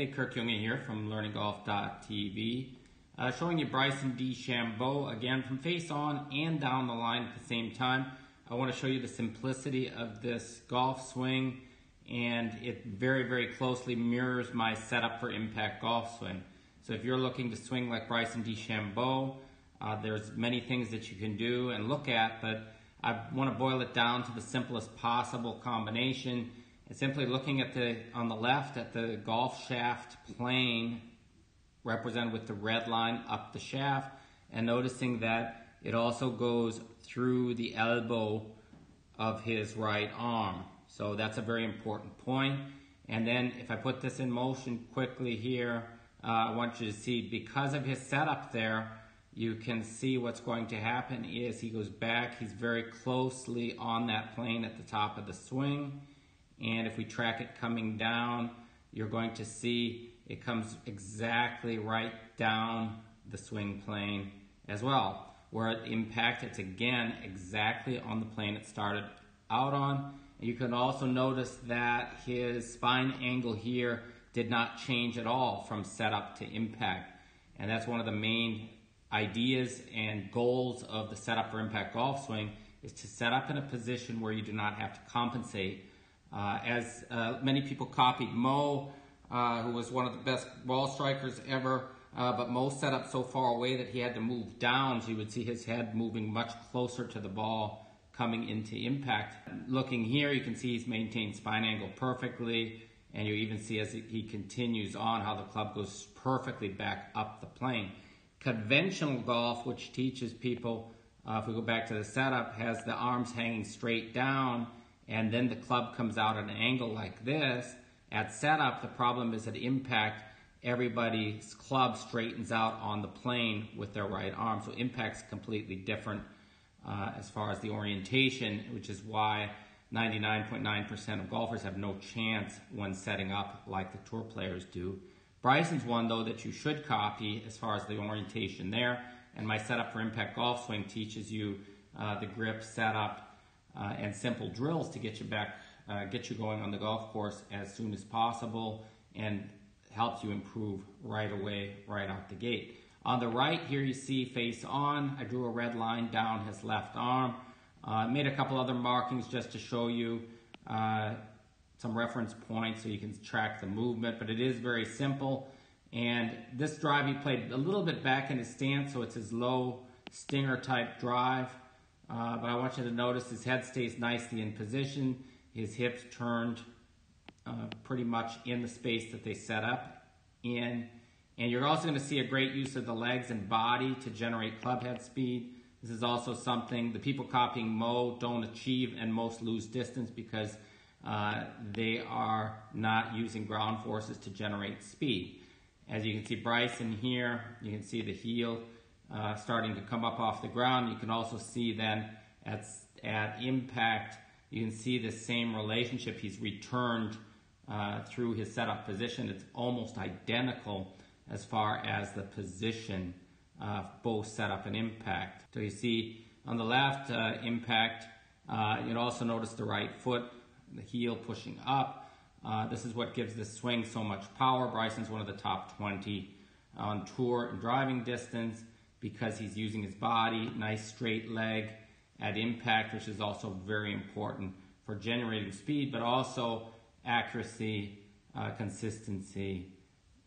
Hey, Kirk Junge here from LearningGolf.tv. Uh, showing you Bryson DeChambeau again from face on and down the line at the same time. I want to show you the simplicity of this golf swing and it very, very closely mirrors my setup for impact golf swing. So if you're looking to swing like Bryson DeChambeau, uh, there's many things that you can do and look at, but I want to boil it down to the simplest possible combination and simply looking at the on the left at the golf shaft plane represented with the red line up the shaft and noticing that it also goes through the elbow of his right arm. So that's a very important point. And then if I put this in motion quickly here, uh, I want you to see because of his setup there, you can see what's going to happen is he goes back, he's very closely on that plane at the top of the swing. And if we track it coming down, you're going to see it comes exactly right down the swing plane as well. Where it impact, it's again exactly on the plane it started out on. You can also notice that his spine angle here did not change at all from setup to impact. And that's one of the main ideas and goals of the setup for impact golf swing is to set up in a position where you do not have to compensate as uh, many people copied Moe, uh, who was one of the best ball strikers ever, uh, but Moe set up so far away that he had to move down, so you would see his head moving much closer to the ball coming into impact. Looking here, you can see he's maintained spine angle perfectly, and you even see as he continues on how the club goes perfectly back up the plane. Conventional golf, which teaches people, uh, if we go back to the setup, has the arms hanging straight down, and then the club comes out at an angle like this, at setup, the problem is at impact, everybody's club straightens out on the plane with their right arm. So impact's completely different uh, as far as the orientation, which is why 99.9% of golfers have no chance when setting up like the tour players do. Bryson's one, though, that you should copy as far as the orientation there. And my setup for impact golf swing teaches you uh, the grip setup uh, and simple drills to get you back, uh, get you going on the golf course as soon as possible and helps you improve right away, right out the gate. On the right here you see face on, I drew a red line down his left arm. Uh, made a couple other markings just to show you uh, some reference points so you can track the movement, but it is very simple. And this drive he played a little bit back in his stance, so it's his low stinger type drive. Uh, but I want you to notice his head stays nicely in position. His hips turned uh, pretty much in the space that they set up in. And you're also going to see a great use of the legs and body to generate club head speed. This is also something the people copying Moe don't achieve and most lose distance because uh, they are not using ground forces to generate speed. As you can see Bryson here, you can see the heel uh, starting to come up off the ground. You can also see then at, at impact, you can see the same relationship. He's returned uh, through his setup position. It's almost identical as far as the position of both setup and impact. So you see on the left uh, impact, uh, you also notice the right foot, the heel pushing up. Uh, this is what gives this swing so much power. Bryson's one of the top 20 on tour and driving distance because he's using his body, nice straight leg at impact, which is also very important for generating speed, but also accuracy, uh, consistency,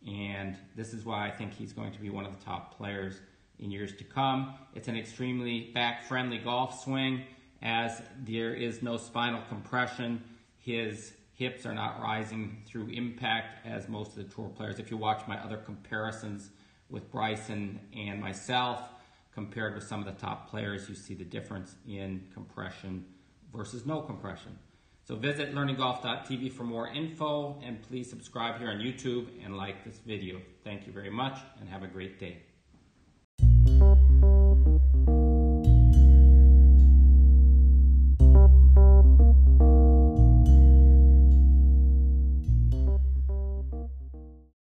and this is why I think he's going to be one of the top players in years to come. It's an extremely back-friendly golf swing as there is no spinal compression. His hips are not rising through impact as most of the tour players. If you watch my other comparisons, with Bryson and myself compared with some of the top players, you see the difference in compression versus no compression. So visit learninggolf.tv for more info and please subscribe here on YouTube and like this video. Thank you very much and have a great day.